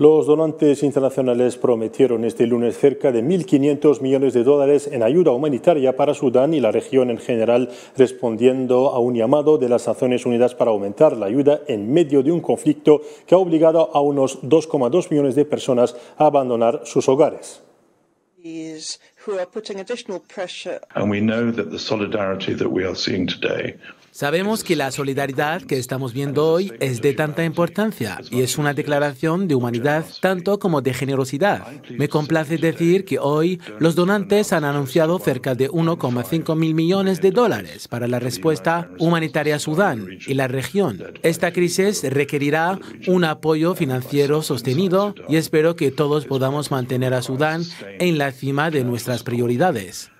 Los donantes internacionales prometieron este lunes cerca de 1.500 millones de dólares en ayuda humanitaria para Sudán y la región en general, respondiendo a un llamado de las Naciones Unidas para aumentar la ayuda en medio de un conflicto que ha obligado a unos 2,2 millones de personas a abandonar sus hogares. Sabemos que la solidaridad que estamos viendo hoy es de tanta importancia y es una declaración de humanidad tanto como de generosidad. Me complace decir que hoy los donantes han anunciado cerca de 1,5 mil millones de dólares para la respuesta humanitaria a Sudán y la región. Esta crisis requerirá un apoyo financiero sostenido y espero que todos podamos mantener a Sudán en la cima de nuestras prioridades.